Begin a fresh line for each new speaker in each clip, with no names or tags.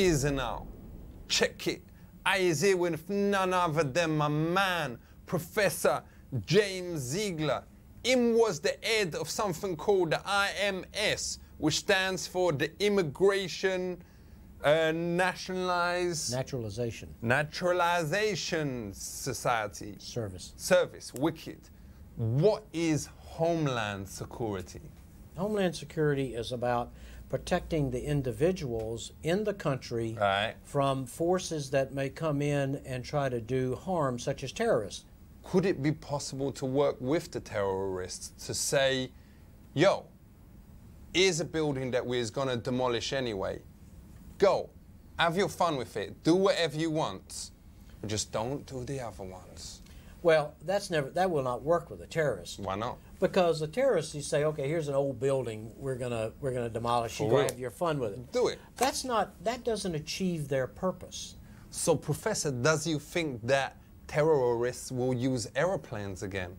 Easy now. Check it. I is here with none other than my man, Professor James Ziglar. Him was the head of something called the IMS, which stands for the Immigration uh, Nationalized
Naturalization
Naturalization Society
Service.
Service. Wicked. What is Homeland Security?
Homeland Security is about protecting the individuals in the country
Right.
from forces that may come in and try to do harm, such as terrorists.
Could it be possible to work with the terrorists to say, yo, here's a building that we're going to demolish anyway. Go, have your fun with it, do whatever you want, but just don't do the other ones.
Well, that's never that will not work with a terrorist
Why not?
because the terrorists you say, okay, here's an old building, we're gonna we're gonna demolish. You have your fun with it.
Do it.
That's not that doesn't achieve their purpose.
So, Professor, does you think that terrorists will use aeroplanes again?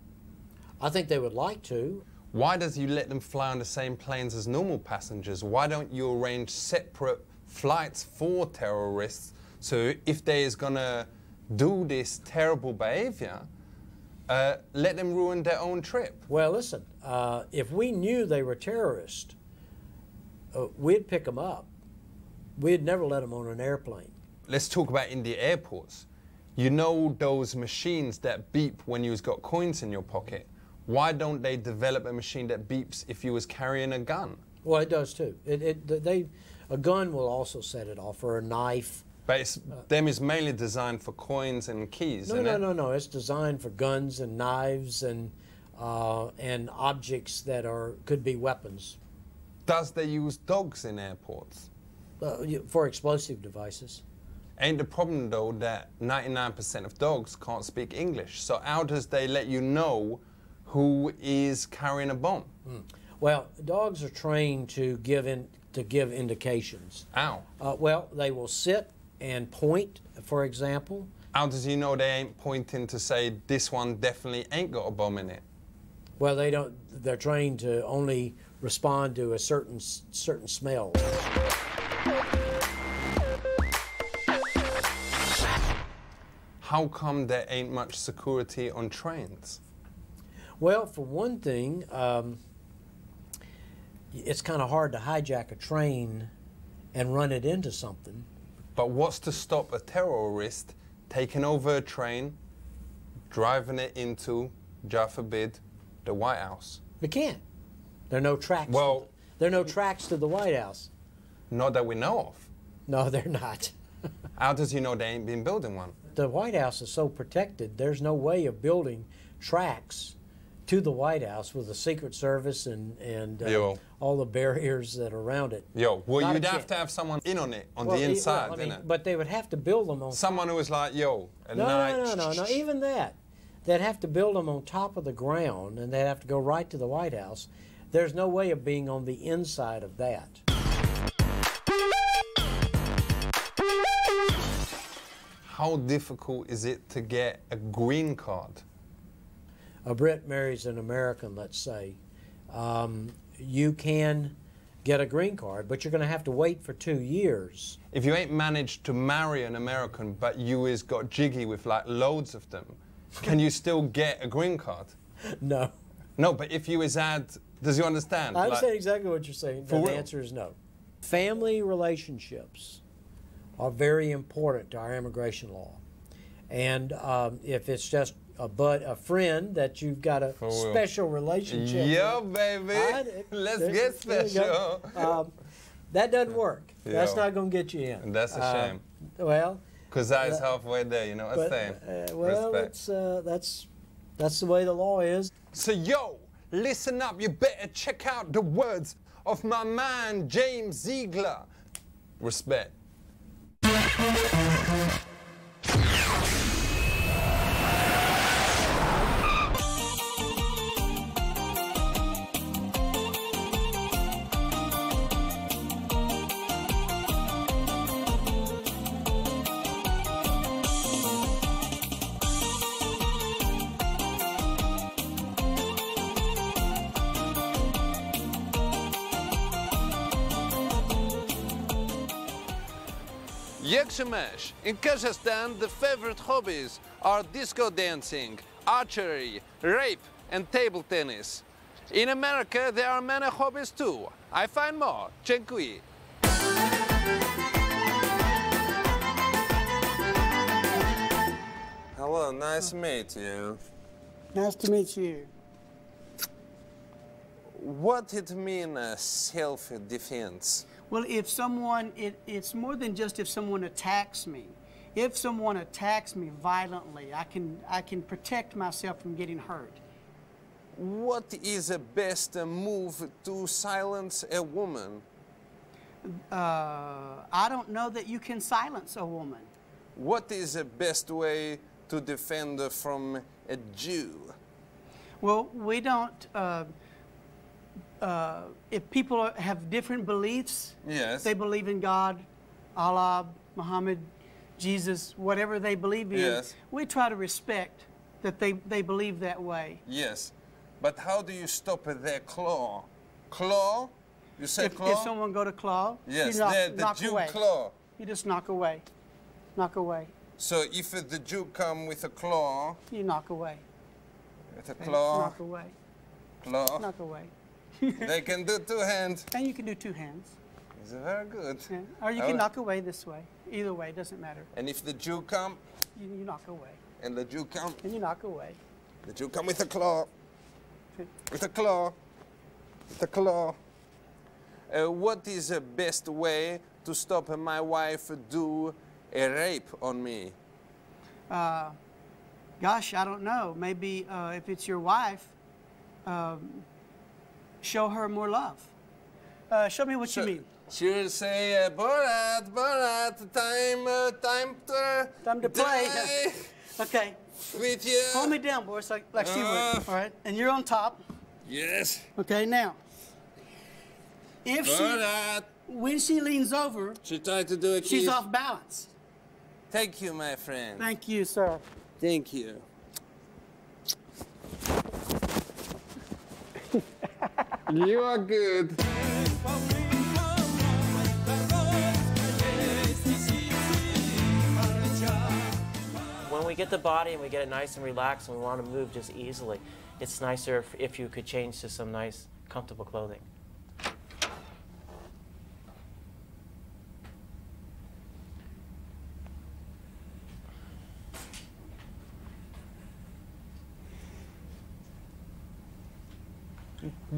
I think they would like to.
Why does you let them fly on the same planes as normal passengers? Why don't you arrange separate flights for terrorists so if there is gonna do this terrible behavior, uh, let them ruin their own trip?
Well, listen, uh, if we knew they were terrorists, uh, we'd pick them up. We'd never let them on an airplane.
Let's talk about in the airports. You know those machines that beep when you've got coins in your pocket. Why don't they develop a machine that beeps if you was carrying a gun?
Well, it does too. It, it they a gun will also set it off, or a knife.
But it's, them is mainly designed for coins and keys.
No, no,
it?
no, no. It's designed for guns and knives and uh, and objects that are could be weapons
Does they use dogs in airports?
uh, for explosive devices.
Ain't the problem though that 99% of dogs can't speak English. So how does they let you know who is carrying a bomb?
Well, dogs are trained to give in to give indications.
How?
Uh, well, they will sit and point, for example.
How does you know they ain't pointing to say this one definitely ain't got a bomb in it?
Well, they don't. They're trained to only respond to a certain certain smell.
How come there ain't much security on trains?
Well, for one thing, um, it's kind of hard to hijack a train and run it into something.
But what's to stop a terrorist taking over a train, driving it into, God forbid, the White House?
They can't. There are no tracks.
Well-
the- there are no tracks to the White House.
Not that we know of.
No, they're not.
How does you know they ain't been building one?
the White House is so protected. There's no way of building tracks to the White House with the Secret Service and and uh, all the barriers that are around it.
Yo, well,
Not
you'd have
chance.
to have someone in on it, on
Well,
the
e- well,
inside,
I mean? But they would have to build them on.
Someone who was like, yo,
no,
night.
no, no, no, no. Even that, they'd have to build them on top of the ground, and they'd have to go right to the White House. There's no way of being on the inside of that.
How difficult is it to get a green card?
A Brit marries an American, let's say, um, you can get a green card, but you're going to have to wait for two years.
If you ain't managed to marry an American, but you is got jiggy with like loads of them, can you still get a green card?
No.
No, but if you is had, does you understand?
I
Like,
understand exactly what you're saying.
For
the answer is no. Family relationships are very important to our immigration law. And um, if it's just a bud, a friend that you've got a
For real.
special relationship
Yeah,
with,
baby.
I-
Let's
there-
get
there you go.
special.
Um, that doesn't work. That's not going to get you in.
That's a
Uh,
shame.
Well,
Because that is
Uh,
halfway there, you know what I'm
but
saying?
uh, well,
Respect.
uh, that's that's the way the law is.
So, yo, listen up. You better check out the words of my man, James Ziglar. Respect. Jagshemash. In Kazakhstan, the favorite hobbies are disco dancing, archery, rape, and table tennis. In America, there are many hobbies too. I find more. Dziękuję. Hello, nice to meet you.
Nice to meet you.
What it mean uh, self-defense?
Well, if someone, it, it's more than just if someone attacks me. If someone attacks me violently, I can, I can protect myself from getting hurt.
What is the best move to silence a woman?
Uh, I don't know that you can silence a woman.
What is the best way to defend from a Jew?
Well, we don't. Uh, uh, if people are- have different beliefs,
Yes.
they believe in God, Allah, Muhammad, Jesus, whatever they believe in,
Yes.
we try to respect that they, they believe that way.
Yes. But how do you stop their claw? Claw? You say
If,
claw?
if someone go to claw,
yes,
you knock,
the, the
knock
Jew
away.
claw.
You just knock away. Knock away.
So if the Jew come with a claw,
You knock away.
with a claw,
Knock away.
claw,
Knock away.
they can do two hands.
And you can do two hands.
It's very good.
Yeah. Or you can knock away this way. Either way, doesn't matter.
And if the Jew come,
You, you knock away.
and the Jew come,
And you knock away.
the Jew come with a claw, with a claw, with a claw. Uh, what is the best way to stop my wife do a rape on me?
Uh, gosh, I don't know. Maybe uh, if it's your wife, um, show her more love. Uh, show me what you mean.
She will say, uh, Borat, Borat, time, uh, time to,
Time to play. Okay,
with you.
hold me down, boys, like, like she
Uh.
would. All right, and you're on top.
Yes,
Okay, now, if she, when she leans over,
She tried to do a
she's off balance.
Thank you, my friend.
Thank you, sir.
Thank you. You are good.
When we get the body and we get it nice and relaxed and we want to move just easily, it's nicer if, if you could change to some nice, comfortable clothing.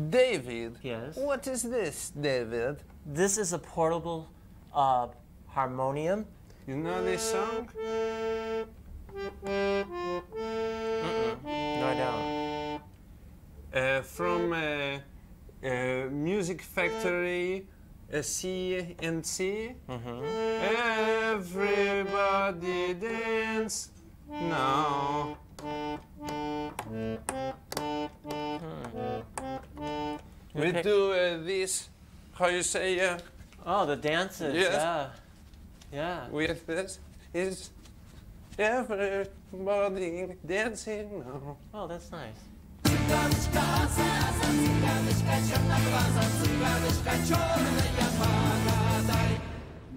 David.
Yes?
What is this, David?
This is a portable uh, harmonium.
You know this song?
No, I don't.
Uh, from uh, uh, Music Factory, uh, C and C. Everybody dance now. We
Okay.
do uh, this. How you say? Uh,
Oh, the dances.
Yes.
Yeah. Yeah.
with this is everybody dancing now.
Oh, that's nice.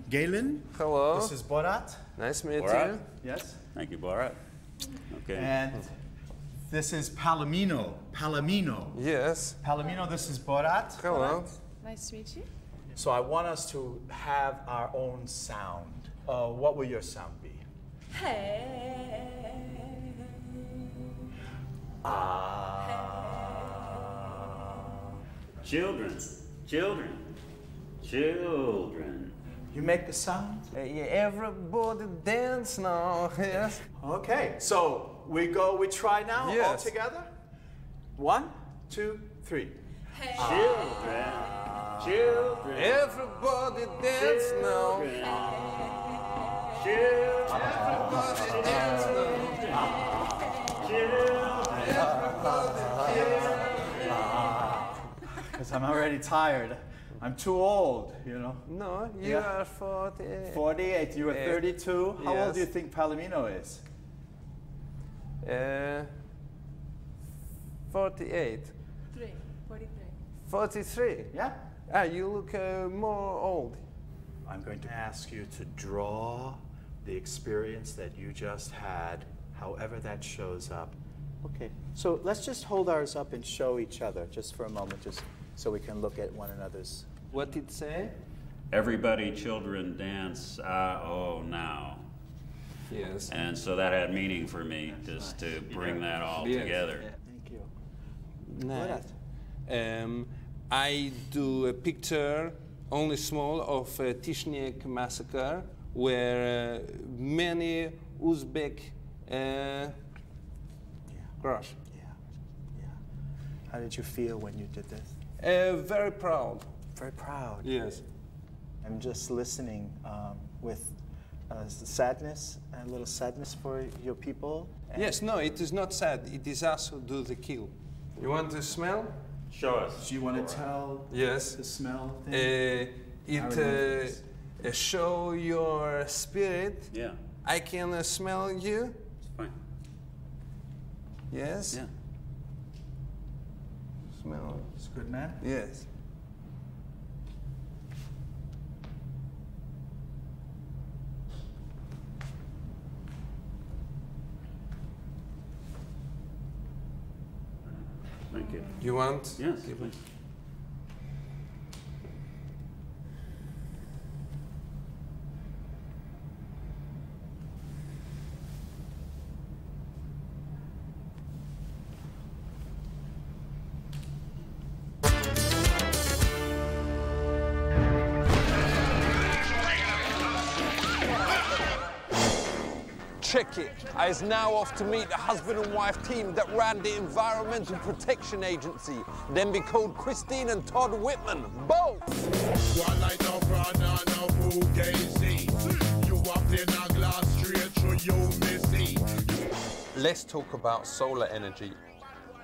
Galen,
Hello.
this is Borat.
nice to meet
Borat?
you.
Yes.
Thank you, Borat. Okay.
And this is Palomino. Palomino.
Yes.
Palomino, this is Borat.
Hello.
Nice to meet you.
So I want us to have our own sound. Uh, what will your sound be?
Hey. Ah.
Children, children, children.
You make the sound?
Uh, yeah, everybody dance now. Yes.
Okay. So we go, we try now all together? One, two, three.
Children, children,
Everybody dance now.
children,
Everybody dance now.
Because I'm already tired. I'm too old, you know.
No, you
Yeah.
are 48.
48, you are
Eh,
32. How old do you think Palomino is?
Uh, 48.
Three. 43.
43.
Yeah?
Ah, you look uh, more old.
I'm going to ask you to draw the experience that you just had, however that shows up. Okay, so let's just hold ours up and show each other just for a moment, just so we can look at one another's.
What did it say?
Everybody, children, dance. Ah, oh, now.
Yes.
And so that had meaning for me, just to bring that all
Yes.
together.
Thank you.
Nice. Um, I do a picture, only small, of uh, Tishnek massacre, where uh, many Uzbek uh, crush.
Yeah, yeah. How did you feel when you did this?
Uh, very proud.
Very proud.
Yes.
I'm just listening um, with uh, sadness, and a little sadness for your people. and-
Yes. No, it is not sad. It is us who do the kill. You want to smell?
Show us.
Do you want to tell
Yes.
the smell
Uh,
thing?
it uh,
remember
uh, show your spirit.
Yeah,
I can uh, smell you.
it's fine.
Yes.
Yeah.
Smell.
It's good, man.
Yes.
Thank you.
Want?
Yes, please.
Is now off to meet the husband and wife team that ran the Environmental Protection Agency. then be called Christine and Todd Whitman. Both.
One light up run on a fugazi. You up in a glass straight through you missy.
Let's talk about solar energy.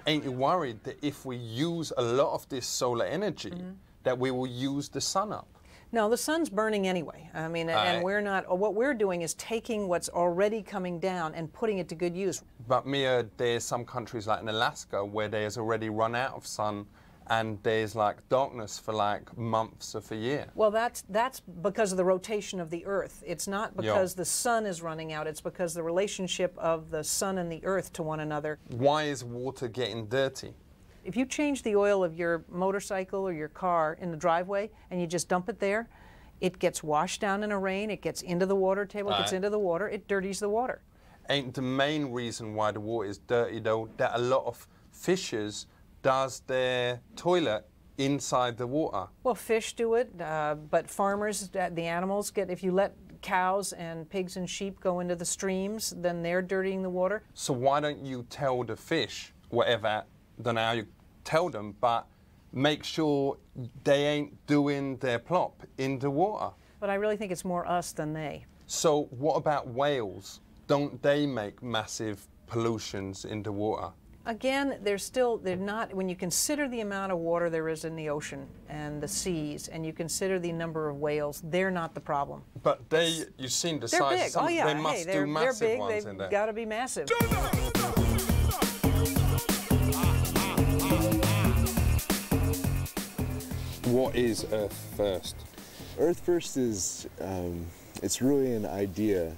Ain't you worried that if we use a lot of this solar energy, mm-hmm. that we will use the sun up?
No, the sun's burning anyway. I mean, and
Aye.
we're not. Uh, what we're doing is taking what's already coming down and putting it to good use.
But Mia, there's some countries like in Alaska where there's already run out of sun and there's like darkness for like months of a year.
Well, that's that's because of the rotation of the Earth. It's not
Yeah.
because the sun is running out. It's because the relationship of the sun and the Earth to one another.
Why is water getting dirty?
If you change the oil of your motorcycle or your car in the driveway and you just dump it there, it gets washed down in a rain. It gets into the water table. It gets into the water. It dirties the water.
Ain't the main reason why the water is dirty though that a lot of fishers does their toilet inside the water?
Well, fish do it, uh, but farmers, uh, the animals get, if you let cows and pigs and sheep go into the streams, then they're dirtying the water.
So why don't you tell the fish, whatever, don't know how you tell them, but make sure they ain't doing their plop in the water.
But I really think it's more us than they.
So what about whales? Don't they make massive pollutions in the water?
Again, they're still, they're not, when you consider the amount of water there is in the ocean and the seas, and you consider the number of whales, they're not the problem.
But they, you've seen the
They're
size.
big.
of some,
oh, yeah.
They must
hey,
do
they're, they're
massive
big.
ones
They've
in there.
got to be massive.
What is Earth first?
Earth First is um, it's really an idea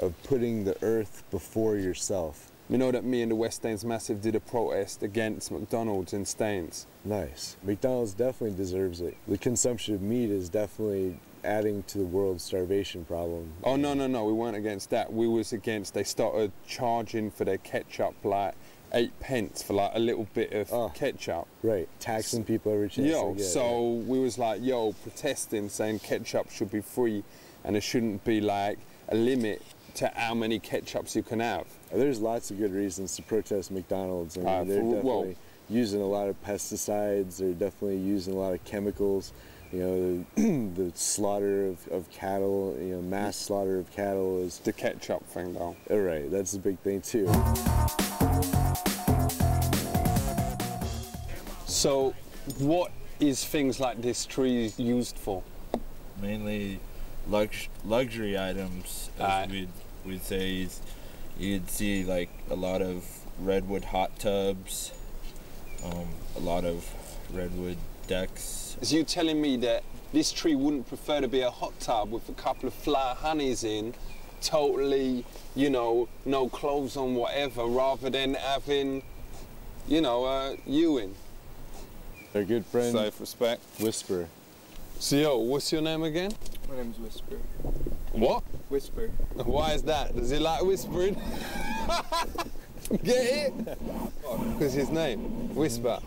of putting the earth before yourself.
You know that me and the West Staines Massive did a protest against McDonald's in Staines.
Nice. McDonald's definitely deserves it. The consumption of meat is definitely adding to the world's starvation problem.
Oh no no no, we weren't against that. We was against they started charging for their ketchup like eight pence for like a little bit of
Oh.
ketchup.
Right, taxing people every chance
Yo,
get.
so we was like, yo, protesting, saying ketchup should be free, and there shouldn't be like a limit to how many ketchups you can have.
There's lots of good reasons to protest McDonald's. I mean,
Uh,
they're
for- well-
definitely using a lot of pesticides. They're definitely using a lot of chemicals. You know, the, the slaughter of, of cattle, you know, mass slaughter of cattle is.
The ketchup thing though.
All right, that's a big thing too.
So, what is things like this tree used for?
mainly lux- luxury items. As
Aye.
we'd, we'd say you'd, you'd see like a lot of redwood hot tubs, um, a lot of redwood decks.
Is you telling me that this tree wouldn't prefer to be a hot tub with a couple of fly honeys in, totally, you know, no clothes on, whatever, rather than having, you know, uh, you in?
Our good friend
Safe respect.
Whisper.
So, yo, what's your name again?
My name's Whisper.
What?
Whisper.
Why is that? Does he like whispering? Get it? Because his name, Whisper.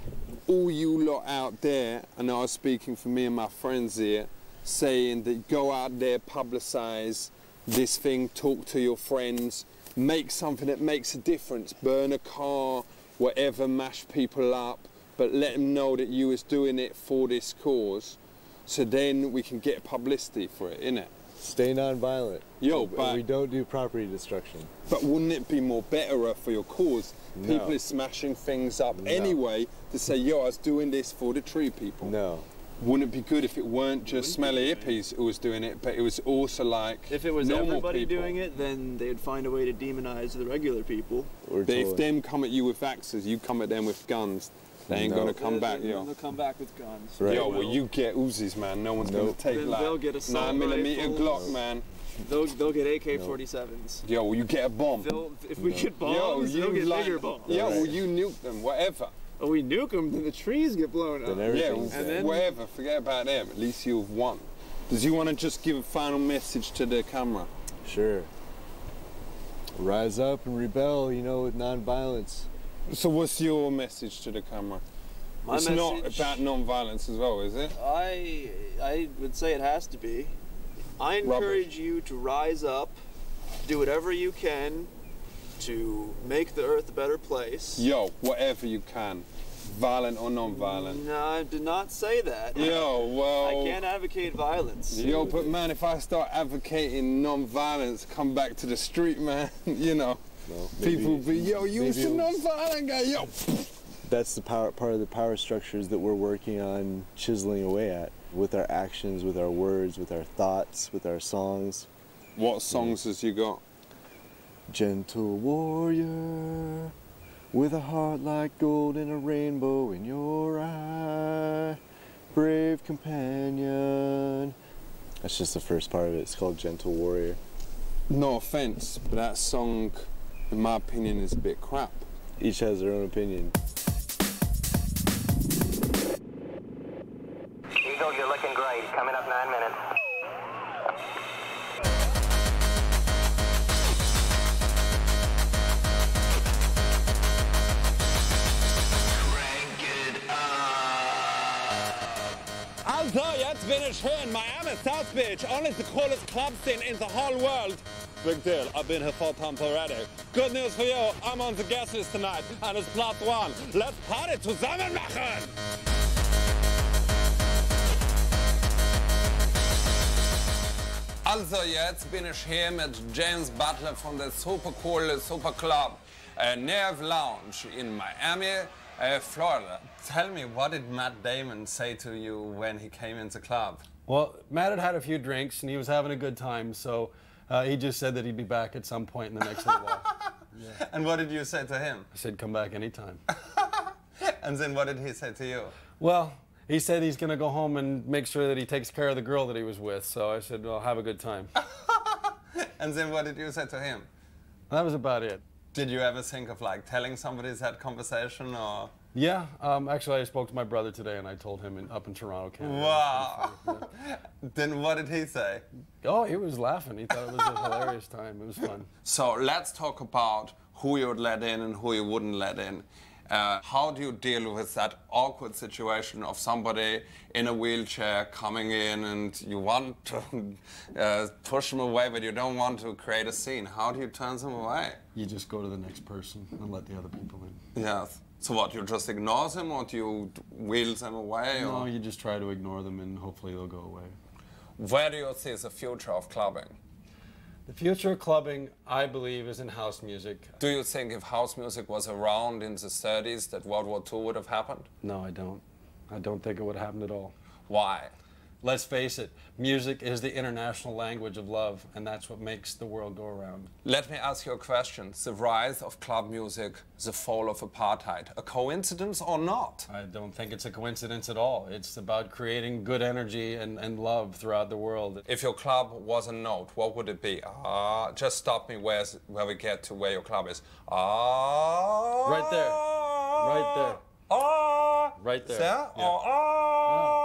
All you lot out there, and I was speaking for me and my friends here, saying that go out there, publicize this thing, talk to your friends, make something that makes a difference, burn a car, whatever, mash people up, but let them know that you was doing it for this cause, so then we can get publicity for it, innit?
Stay non-violent.
Yo,
But
but
we don't do property destruction.
But wouldn't it be more better uh, for your cause?
No.
People are smashing things up
No.
anyway to say, yo, I was doing this for the tree people.
No.
Wouldn't it be good if it weren't just smelly hippies who was doing it, but it was also like
If it was
normal
everybody
people?
doing it, then they'd find a way to demonize the regular people.
But if them come at you with axes, you come at them with guns, they ain't
No.
gonna come back,
They'll-
yo.
They'll come back with guns.
Yo, well, you get Uzis, man. No one's gonna take
Then
like
they'll get assault
nine millimeter
rifles.
Glock, man.
They'll, they'll get AK-47s.
Yo, will you get a bomb?
They'll, if we get
Yo,
bombs,
you
they'll get
like,
bigger bombs.
Yo, will you nuke them? Whatever.
Oh, we nuke them, then the trees get blown up.
Then
Yeah,
everything's
well,
And then-
whatever. Forget about them. At least you've won. Does you want to just give a final message to the camera?
Sure. Rise up and rebel, you know, with non-violence.
So, what's your message to the camera?
My
it's not about non-violence as well, is it?
I I would say it has to be. I encourage you to rise up, do whatever you can to make the earth a better place.
Yo, whatever you can, violent or non-violent.
No, I did not say that.
Yo, well.
I can't advocate violence.
Yo, but man, if I start advocating non-violence, come back to the street, man. you know,
Well,
people be, yo, you
maybe
a
it'll-
non-violent guy, yo.
That's the power part of the power structures that we're working on chiseling away at with our actions, with our words, with our thoughts, with our songs.
What songs has you got?
Gentle warrior, with a heart like gold and a rainbow in your eye. Brave companion. That's just the first part of it. It's called Gentle Warrior.
No offense, but that song, in my opinion, is a bit crap.
Each has their own opinion.
Eagle, you're looking great. Coming up nine minutes.
Also, jetzt bin ich hier in Miami, South Beach, only the coolest club scene in the whole world. Big deal, I've been here four times already. Good news for you, I'm on the guest list tonight, and it's plus one. Let's party zusammen machen! Also, jetzt bin ich hier mit James Butler von der super cool Super Club uh, Nerve Lounge in Miami, uh, Florida. Tell me, what did Matt Damon say to you when he came into the club?
Well, Matt had had a few drinks and he was having a good time, so uh, he just said that he'd be back at some point in the next little while.
And what did you say to him?
I said, come back anytime.
And then what did he say to you?
Well, he said he's going to go home and make sure that he takes care of the girl that he was with, so I said, well, have a good time.
And then what did you say to him?
That was about it.
Did you ever think of like telling somebody that conversation or?
Yeah, um, actually, I spoke to my brother today and I told him in, up in Toronto, Canada.
Wow. then what did he say?
Oh, he was laughing. He thought it was a hilarious time. It was fun.
So let's talk about who you would let in and who you wouldn't let in. Uh, how do you deal with that awkward situation of somebody in a wheelchair coming in and you want to uh, push them away, but you don't want to create a scene? How do you turn them away?
You just go to the next person and let the other people in.
Yes. So what? You just ignore them, or do you wheel them away?
No,
Or?
you just try to ignore them and hopefully they'll go away.
Where do you see the future of clubbing?
The future of clubbing, I believe, is in house music.
Do you think if house music was around in the 30s, that World War II would have happened?
No, I don't. I don't think it would have happened at all.
Why?
Let's face it, music is the international language of love, and that's what makes the world go around.
Let me ask you a question. The rise of club music, the fall of apartheid, a coincidence or not?
I don't think it's a coincidence at all. It's about creating good energy and, and love throughout the world.
If your club was a note, what would it be? Ah, just stop me where's, where we get to where your club is. Ah.
Right there. Right there.
Ah.
Right there.
There?
Yeah.
Or ah.
Right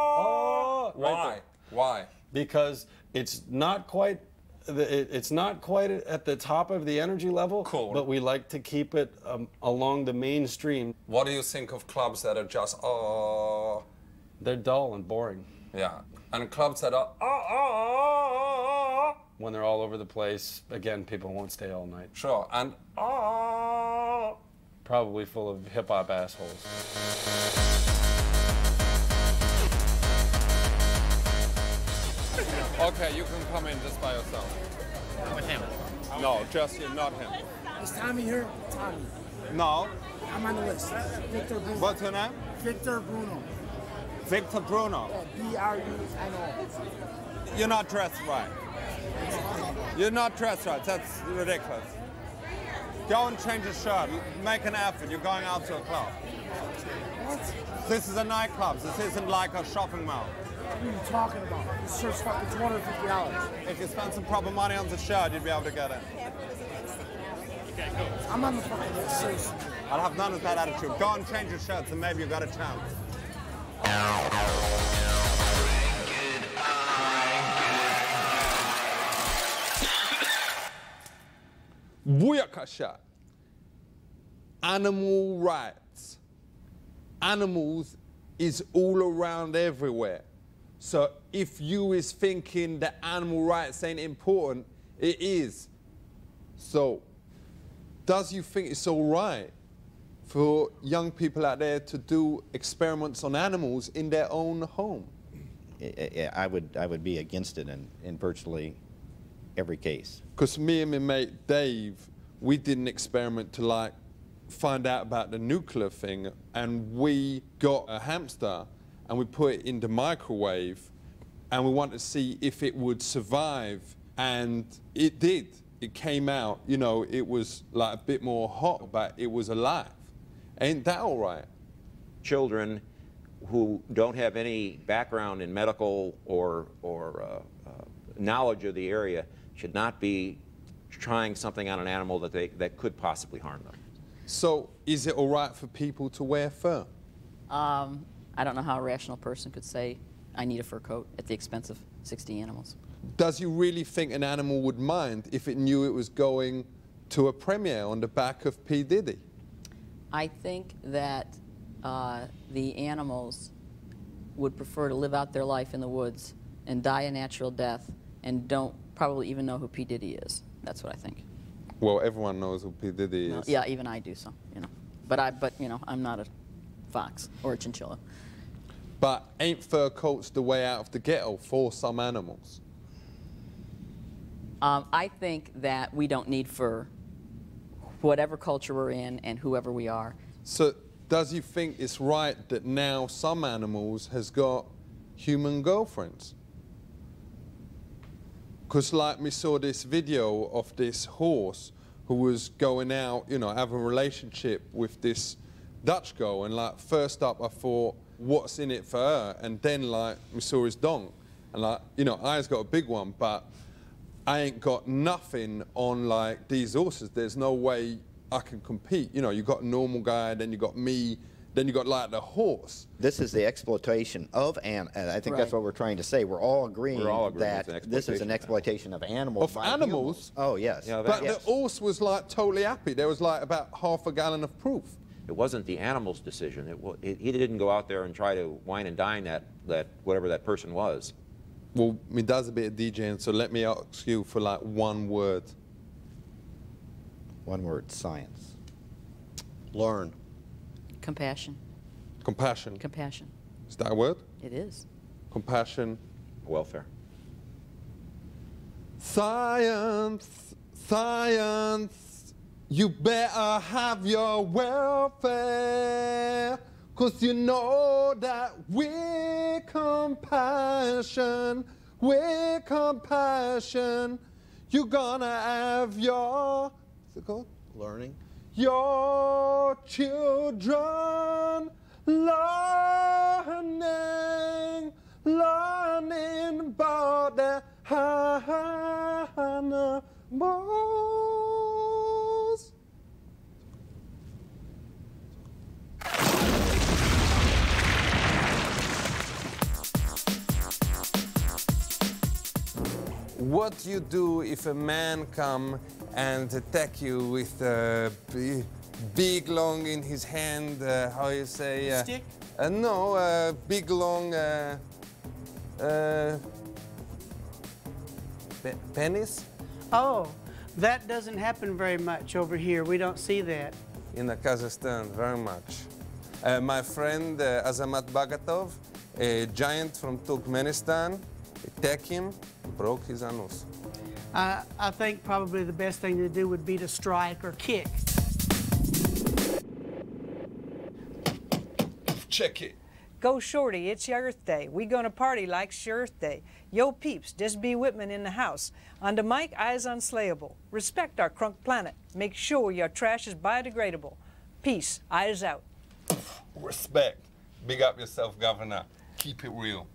Why?
there.
Why?
Because it's not quite. It's not quite at the top of the energy level,
Cool.
but we like to keep it um, along the mainstream.
What do you think of clubs that are just ah? ah, ah, ah"?
They're dull and boring
Yeah. And clubs that are ah ah.
when they're all over the place. Again, people won't stay all night.
Sure. And ah.
Probably full of hip hop assholes.
Okay, you can come in just by yourself.
With him.
No, just you, not him.
Is Tommy here? Tommy.
No.
I'm on the list. Victor Bruno.
What's your name?
Victor Bruno.
Victor Bruno.
B R U N O.
You're not dressed right. You're not dressed right. That's ridiculous. Go and change your shirt. Make an effort. You're going out to a club.
What?
This is a nightclub. This isn't like a shopping mall.
What are you talking about? This shirt's fucking $250.
If you spend some proper money on the shirt, you'd be able to get in.
I'm on the fucking list. Seriously.
I'll have none of that attitude. Go and change your shirts and maybe you've got a chance. Booyakasha. Animal rights. Animals is all around everywhere. So if you is thinking that animal rights ain't important, it is. So does you think it's all right for young people out there to do experiments on animals in their own home?
I- would, I would be against it in, in virtually every case.
Because me and my mate Dave, we did an experiment to like find out about the nuclear thing, and we got a hamster and we put it in the microwave, and we wanted to see if it would survive, and it did. It came out, you know, it was like a bit more hot, but it was alive. Ain't that all right?
children who don't have any background in medical or, or uh, uh, knowledge of the area should not be trying something on an animal that, they, that could possibly harm them.
So, is it all right for people to wear fur?
Um, I don't know how a rational person could say, I need a fur coat at the expense of 60 animals.
Does you really think an animal would mind if it knew it was going to a premiere on the back of P. Diddy?
I think that uh, the animals would prefer to live out their life in the woods and die a natural death and don't probably even know who P. Diddy is. That's what I think.
Well, everyone knows who P. Diddy is.
yeah, even I do so, you know. But I, but you know, I'm not a fox or a chinchilla.
But ain't fur coats the way out of the ghetto for some animals?
Um, I think that we don't need fur, whatever culture we're in and whoever we are.
So, does you think it's right that now some animals has got human girlfriends? Because like we saw this video of this horse who was going out, you know, having a relationship with this Dutch girl. And like, first up I thought, what's in it for her? And then like, we saw his dong. And like, you know, I's got a big one, but I ain't got nothing on like these horses. There's no way I can compete. You know, you got a normal guy, then you got me, then you got like the horse.
This is the exploitation of an. And I think that's what we're trying to say. We're all agreeing,
We're all agreeing
that this is an exploitation of animals.
Of
by
animals?
humans. Oh yes.
but the horse was like totally happy. There was like about half a gallon of proof.
It wasn't the animal's decision. It, it, he didn't go out there and try to wine and dine that, that whatever that person was.
Well, me does a bit of DJing, so let me ask you for like one word.
One word: science.
Learn.
Compassion.
Compassion.
Compassion.
Is that a word?
It is.
Compassion.
Welfare.
Science, science, you better have your welfare. Cause you know that with compassion, with compassion, you're gonna have your, what's it called?
Learning.
Your children learning, learning about the animals. What you do if a man come and attack you with a big, long in his hand, uh, how you say? Uh,
Stick?
Uh, no, uh, big long uh, uh, pe- penis
Oh, that doesn't happen very much over here. We don't see that.
in Kazakhstan, very much. Uh, my friend uh, Azamat Bagatov, a giant from Turkmenistan, attacked him, broke his anus.
I, I think probably the best thing to do would be to strike or kick.
Check it.
Go shorty, it's your Earth Day. We gonna party like it's your Earth Day. Yo peeps, just be Whitman in the house. On the mic, eyes unslayable. Respect our crunk planet. Make sure your trash is biodegradable. Peace, eyes out.
Respect. Big up yourself, Governor. Keep it real.